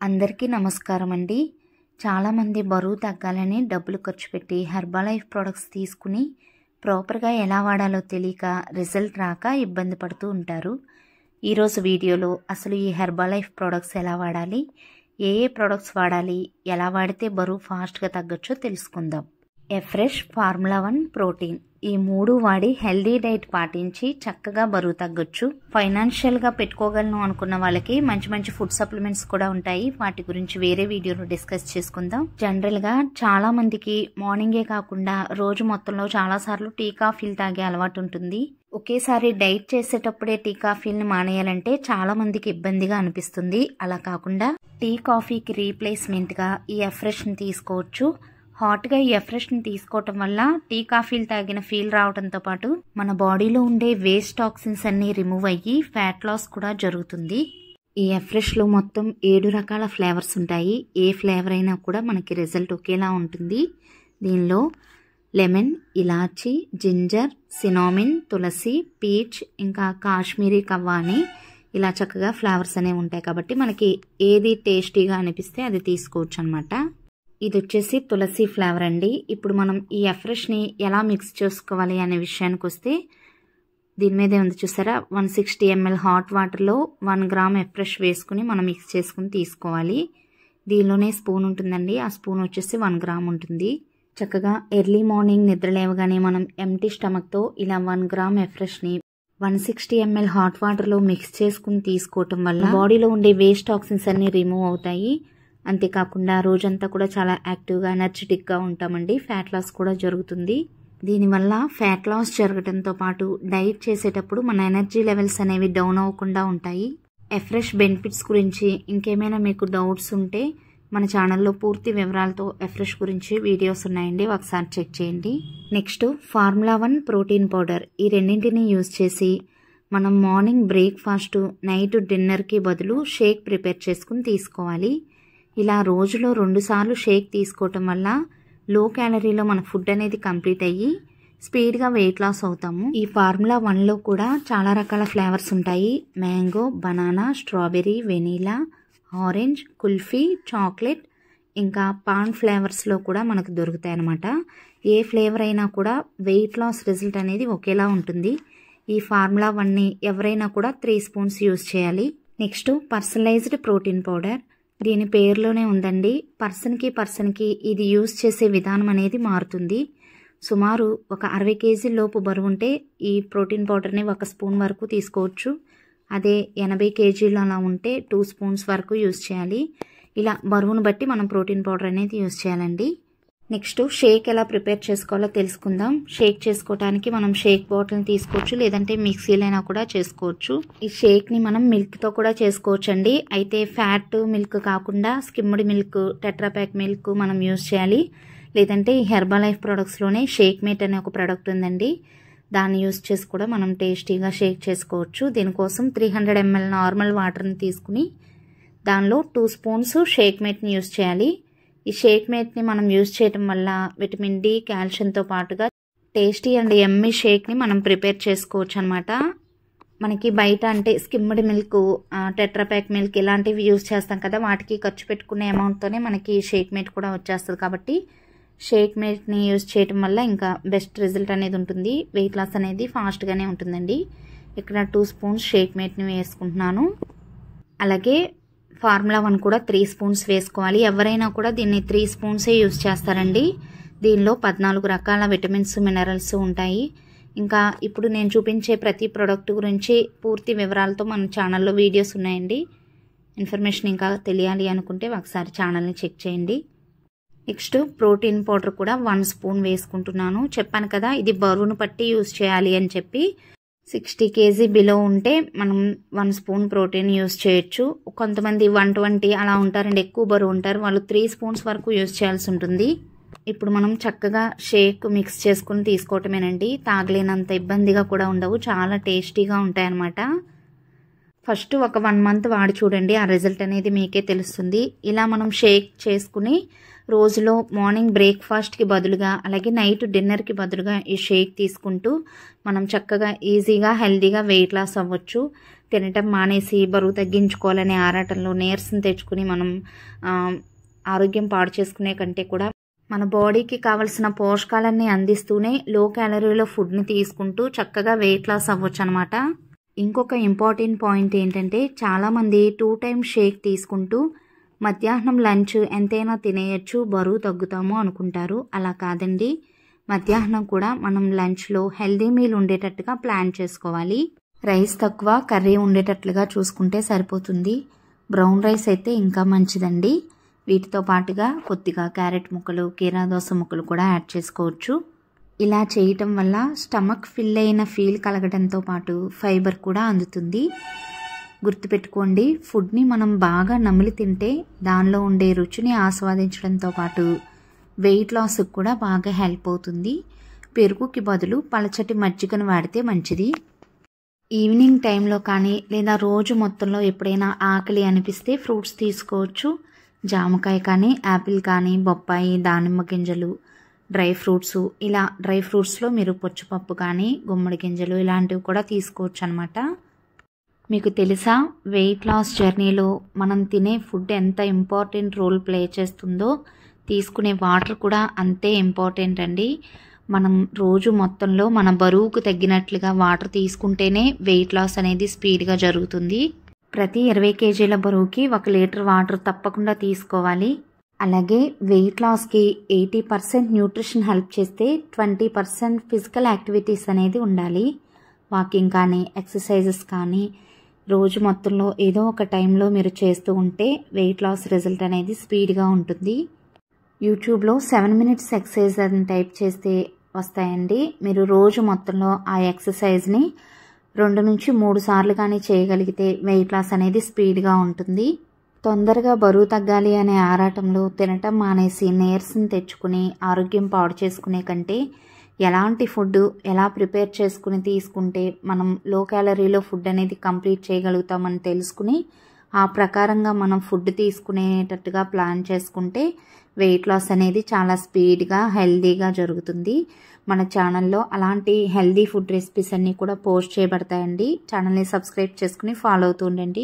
అందరికీ నమస్కారం అండి చాలామంది బరువు తగ్గాలని డబ్బులు ఖర్చు పెట్టి హెర్బలైఫ్ ప్రొడక్ట్స్ తీసుకుని ప్రాపర్గా ఎలా వాడాలో తెలియక రిజల్ట్ రాక ఇబ్బంది పడుతూ ఉంటారు. ఈరోజు వీడియోలో అసలు ఈ హెర్బలైఫ్ ప్రొడక్ట్స్ ఎలా వాడాలి ఏ ఏ ప్రొడక్ట్స్ వాడాలి ఎలా వాడితే బరువు ఫాస్ట్గా తగ్గొచ్చో తెలుసుకుందాం. Afresh formula one protein. ఈ మూడు వాడి హెల్దీ డైట్ పాటించి చక్కగా బరువు తగ్గొచ్చు. ఫైనాన్షియల్గా పెట్టుకోగలను అనుకున్న వాళ్ళకి మంచి మంచి ఫుడ్ సప్లిమెంట్స్ కూడా ఉంటాయి. వాటి గురించి వేరే వీడియోలో డిస్కస్ చేసుకుందాం. జనరల్గా చాలా మందికి మార్నింగే కాకుండా రోజు మొత్తంలో చాలా సార్లు టీ కాఫీలు తాగే అలవాటు ఉంటుంది. ఒకేసారి డైట్ చేసేటప్పుడే టీ కాఫీని మానేయాలంటే చాలా మందికి ఇబ్బందిగా అనిపిస్తుంది. అలా కాకుండా టీ కాఫీకి రీప్లేస్మెంట్గా ఈ ఎఫ్రెష్ని తీసుకోవచ్చు. హాట్గా ఈ ఎఫ్రెష్ని తీసుకోవటం వల్ల టీ కాఫీలు తాగిన ఫీల్ రావడంతో పాటు మన బాడీలో ఉండే వేస్ట్ టాక్సిన్స్ అన్నీ రిమూవ్ అయ్యి ఫ్యాట్ లాస్ కూడా జరుగుతుంది. ఈ ఎఫ్రెష్లో మొత్తం ఏడు రకాల ఫ్లేవర్స్ ఉంటాయి. ఏ ఫ్లేవర్ అయినా కూడా మనకి రిజల్ట్ ఒకేలా ఉంటుంది. దీనిలో లెమన్ ఇలాచి జింజర్ సినామిన్ తులసి పీచ్ ఇంకా కాశ్మీరీ కవ్వా అని ఇలా చక్కగా ఫ్లేవర్స్ అనేవి ఉంటాయి. కాబట్టి మనకి ఏది టేస్టీగా అనిపిస్తే అది తీసుకోవచ్చు అనమాట ఇది వచ్చేసి తులసి ఫ్లేవర్ అండి. ఇప్పుడు మనం ఈ ఎఫ్రెష్ని ఎలా మిక్స్ చేసుకోవాలి అనే విషయానికి వస్తే దీని మీదే ఉంది చూసారా? వన్ సిక్స్టీ ఎంఎల్ హాట్ వాటర్లో వన్ గ్రామ్ ఎఫ్రెష్ వేసుకుని మనం మిక్స్ చేసుకుని తీసుకోవాలి. దీనిలోనే స్పూన్ ఉంటుందండి. ఆ స్పూన్ వచ్చేసి వన్ గ్రామ్ ఉంటుంది. చక్కగా ఎర్లీ మార్నింగ్ నిద్ర లేవగానే మనం ఎంటీ స్టమక్తో ఇలా వన్ గ్రామ్ ఎఫ్రెష్ని వన్ సిక్స్టీ ఎంఎల్ హాట్ వాటర్లో మిక్స్ చేసుకుని తీసుకోవటం వల్ల బాడీలో ఉండే వేస్ట్ టాక్సిన్స్ అన్ని రిమూవ్ అవుతాయి. అంతేకాకుండా రోజంతా కూడా చాలా యాక్టివ్గా ఎనర్జెటిక్గా ఉంటామండి. ఫ్యాట్ లాస్ కూడా జరుగుతుంది. దీనివల్ల ఫ్యాట్ లాస్ జరగడంతో పాటు డైట్ చేసేటప్పుడు మన ఎనర్జీ లెవెల్స్ అనేవి డౌన్ అవ్వకుండా ఉంటాయి. ఎఫ్రెష్ బెనిఫిట్స్ గురించి ఇంకేమైనా మీకు డౌట్స్ ఉంటే మన ఛానల్లో పూర్తి వివరాలతో ఎఫ్రెష్ గురించి వీడియోస్ ఉన్నాయండి. ఒకసారి చెక్ చేయండి. Next formula one protein powder ఈ రెండింటిని యూజ్ చేసి మనం మార్నింగ్ బ్రేక్ఫాస్ట్ నైట్ డిన్నర్కి బదులు షేక్ ప్రిపేర్ చేసుకుని తీసుకోవాలి. ఇలా రోజులో రెండుసార్లు షేక్ తీసుకోవటం వల్ల లో క్యాలరీలో మన ఫుడ్ అనేది కంప్లీట్ అయ్యి స్పీడ్గా వెయిట్ లాస్ అవుతాము. ఈ ఫార్ములా వన్లో కూడా చాలా రకాల ఫ్లేవర్స్ ఉంటాయి. Mango banana strawberry vanilla orange kulfi chocolate ఇంకా పాన్ ఫ్లేవర్స్లో కూడా మనకు దొరుకుతాయి అన్నమాట. ఏ ఫ్లేవర్ అయినా కూడా వెయిట్ లాస్ రిజల్ట్ అనేది ఒకేలా ఉంటుంది. ఈ ఫార్ములా వన్ని ఎవరైనా కూడా త్రీ స్పూన్స్ యూస్ చేయాలి. Next personalized protein powder. దీని పేరులోనే ఉందండి. పర్సన్కి పర్సన్కి ఇది యూజ్ చేసే విధానం అనేది మారుతుంది. సుమారు ఒక అరవై కేజీల లోపు బరువు ఉంటే ఈ ప్రోటీన్ పౌడర్ని ఒక స్పూన్ వరకు తీసుకోవచ్చు. అదే ఎనభై కేజీలు అలా ఉంటే టూ స్పూన్స్ వరకు యూజ్ చేయాలి. ఇలా బరువును బట్టి మనం ప్రోటీన్ పౌడర్ అనేది యూజ్ చేయాలండి. నెక్స్ట్ షేక్ ఎలా ప్రిపేర్ చేసుకోవాలో తెలుసుకుందాం. షేక్ చేసుకోవడానికి మనం షేక్ బాటిల్ని తీసుకోవచ్చు లేదంటే మిక్సీలైనా కూడా చేసుకోవచ్చు. ఈ షేక్ని మనం మిల్క్తో కూడా చేసుకోవచ్చు అండి అయితే ఫ్యాట్ మిల్క్ కాకుండా skimmed milk tetra pack milk మనం యూజ్ చేయాలి. లేదంటే ఈ హెర్బల్ లైఫ్ ప్రొడక్ట్స్లోనే షేక్ మేట్ అనే ఒక ప్రోడక్ట్ ఉందండి. దాన్ని యూజ్ చేసి కూడా మనం టేస్టీగా షేక్ చేసుకోవచ్చు. దీనికోసం త్రీ హండ్రెడ్ ఎంఎల్ నార్మల్ వాటర్ని తీసుకుని దానిలో టూ స్పూన్స్ షేక్ మేట్ని యూజ్ చేయాలి. ఈ షేక్ మేట్ని మనం యూజ్ చేయడం వల్ల విటమిన్ డి కాల్షియంతో పాటుగా టేస్టీ అండ్ ఎమ్మి షేక్ని మనం ప్రిపేర్ చేసుకోవచ్చు అనమాట మనకి బయట అంటే skimmed milk tetra pack milk ఇలాంటివి యూజ్ చేస్తాం కదా వాటికి ఖర్చు పెట్టుకునే అమౌంట్తోనే మనకి షేక్ మేట్ కూడా వచ్చేస్తుంది కాబట్టి షేక్ మేట్ని యూజ్ చేయడం వల్ల ఇంకా బెస్ట్ రిజల్ట్ అనేది ఉంటుంది. వెయిట్ లాస్ అనేది ఫాస్ట్గానే ఉంటుందండి. ఇక్కడ టూ స్పూన్స్ షేక్ మేట్ని వేసుకుంటున్నాను. అలాగే ఫార్ములా వన్ కూడా త్రీ స్పూన్స్ వేసుకోవాలి. ఎవరైనా కూడా దీన్ని త్రీ స్పూన్సే యూజ్ చేస్తారండి. దీనిలో పద్నాలుగు రకాల విటమిన్స్ మినరల్స్ ఉంటాయి. ఇంకా ఇప్పుడు నేను చూపించే ప్రతి ప్రోడక్ట్ గురించి పూర్తి వివరాలతో మన ఛానల్లో వీడియోస్ ఉన్నాయండి. ఇన్ఫర్మేషన్ ఇంకా తెలియాలి అనుకుంటే ఒకసారి ఛానల్ని చెక్ చేయండి. నెక్స్ట్ ప్రోటీన్ పౌడర్ కూడా వన్ స్పూన్ వేసుకుంటున్నాను. చెప్పాను కదా ఇది బరువును పట్టి యూజ్ చేయాలి అని చెప్పి. సిక్స్టీ కేజీ బిలో ఉంటే మనం వన్ స్పూన్ ప్రోటీన్ యూస్ చేయొచ్చు. కొంతమంది వన్ ట్వంటీ అలా ఉంటారండి ఎక్కువ బరువు ఉంటారు. వాళ్ళు త్రీ స్పూన్స్ వరకు యూజ్ చేయాల్సి ఉంటుంది. ఇప్పుడు మనం చక్కగా షేక్ మిక్స్ చేసుకుని తీసుకోవటమేనండి. తాగలేనంత ఇబ్బందిగా కూడా ఉండవు. చాలా టేస్టీగా ఉంటాయన్నమాట. ఫస్ట్ ఒక వన్ మంత్ వాడి చూడండి. ఆ రిజల్ట్ అనేది మీకే తెలుస్తుంది. ఇలా మనం షేక్ చేసుకుని రోజులో మార్నింగ్ బ్రేక్ఫాస్ట్కి బదులుగా అలాగే నైట్ డిన్నర్కి బదులుగా ఈ షేక్ తీసుకుంటూ మనం చక్కగా ఈజీగా హెల్దీగా వెయిట్ లాస్ అవ్వచ్చు. తినటం మానేసి బరువు తగ్గించుకోవాలనే ఆరాటంలో నీరసం తెచ్చుకుని మనం ఆరోగ్యం పాడు చేసుకునే కంటే కూడా మన బాడీకి కావలసిన పోషకాలన్నీ అందిస్తూనే లో క్యాలరీలో ఫుడ్ని తీసుకుంటూ చక్కగా వెయిట్ లాస్ అవ్వచ్చు అనమాట ఇంకొక ఇంపార్టెంట్ పాయింట్ ఏంటంటే చాలామంది టూ టైం షేక్ తీసుకుంటూ మధ్యాహ్నం లంచ్ ఎంతైనా తినేయచ్చు బరువు తగ్గుతాము అనుకుంటారు. అలా కాదండి. మధ్యాహ్నం కూడా మనం లంచ్లో హెల్దీ మీల్ ఉండేటట్టుగా ప్లాన్ చేసుకోవాలి. రైస్ తక్కువ కర్రీ ఉండేటట్లుగా చూసుకుంటే సరిపోతుంది. బ్రౌన్ రైస్ అయితే ఇంకా మంచిదండి. వీటితో పాటుగా కొద్దిగా క్యారెట్ ముక్కలు కీరా దోస ముక్కలు కూడా యాడ్ చేసుకోవచ్చు. ఇలా చేయటం వల్ల స్టమక్ ఫిల్ అయిన ఫీల్ కలగడంతో పాటు ఫైబర్ కూడా అందుతుంది. గుర్తుపెట్టుకోండి ఫుడ్ని మనం బాగా నమిలి తింటే దానిలో ఉండే రుచిని ఆస్వాదించడంతో పాటు వెయిట్ లాస్కి కూడా బాగా హెల్ప్ అవుతుంది. పెరుగుకి బదులు పలచటి మజ్జిగను వాడితే మంచిది. ఈవినింగ్ టైంలో కానీ లేదా రోజు మొత్తంలో ఎప్పుడైనా ఆకలి అనిపిస్తే ఫ్రూట్స్ తీసుకోవచ్చు. జామకాయ కానీ యాపిల్ కానీ బొప్పాయి దానిమ్మ గింజలు డ్రై ఫ్రూట్స్ ఇలా డ్రై ఫ్రూట్స్లో మీరు పొచ్చుపప్పు కానీ గుమ్మడి గింజలు ఇలాంటివి కూడా తీసుకోవచ్చు అనమాట మీకు తెలుసా? వెయిట్ లాస్ జర్నీలో మనం తినే ఫుడ్ ఎంత ఇంపార్టెంట్ రోల్ ప్లే చేస్తుందో తీసుకునే వాటర్ కూడా అంతే ఇంపార్టెంట్ అండి. మనం రోజు మొత్తంలో మన బరువుకు తగ్గినట్లుగా వాటర్ తీసుకుంటేనే వెయిట్ లాస్ అనేది స్పీడ్గా జరుగుతుంది. ప్రతి ఇరవై కేజీల బరువుకి ఒక లీటర్ వాటర్ తప్పకుండా తీసుకోవాలి. అలాగే వెయిట్ లాస్కి ఎయిటీ పర్సెంట్ న్యూట్రిషన్ హెల్ప్ చేస్తే ట్వంటీ పర్సెంట్ ఫిజికల్ యాక్టివిటీస్ అనేది ఉండాలి. వాకింగ్ కానీ ఎక్సర్సైజెస్ కానీ రోజు మొత్తంలో ఏదో ఒక టైంలో మీరు చేస్తూ ఉంటే వెయిట్ లాస్ రిజల్ట్ అనేది స్పీడ్గా ఉంటుంది. యూట్యూబ్లో సెవెన్ మినిట్స్ ఎక్సర్సైజ్ అని టైప్ చేస్తే వస్తాయండి. మీరు రోజు మొత్తంలో ఆ ఎక్సర్సైజ్ని రెండు నుంచి మూడు సార్లు కానీ చేయగలిగితే వెయిట్ లాస్ అనేది స్పీడ్గా ఉంటుంది. తొందరగా బరువు తగ్గాలి అనే ఆరాటంలో తినటం మానేసి నేర్స్ని తెచ్చుకుని ఆరోగ్యం పాడు చేసుకునే కంటే ఎలాంటి ఫుడ్ ఎలా ప్రిపేర్ చేసుకుని తీసుకుంటే మనం లో క్యాలరీలో ఫుడ్ అనేది కంప్లీట్ చేయగలుగుతామని తెలుసుకుని ఆ ప్రకారంగా మనం ఫుడ్ తీసుకునేటట్టుగా ప్లాన్ చేసుకుంటే వెయిట్ లాస్ అనేది చాలా స్పీడ్గా హెల్దీగా జరుగుతుంది. మన ఛానల్లో అలాంటి హెల్దీ ఫుడ్ రెసిపీస్ అన్నీ కూడా పోస్ట్ చేయబడతాయండి. ఛానల్ని సబ్స్క్రైబ్ చేసుకుని ఫాలో అవుతూ ఉండండి.